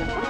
Oh!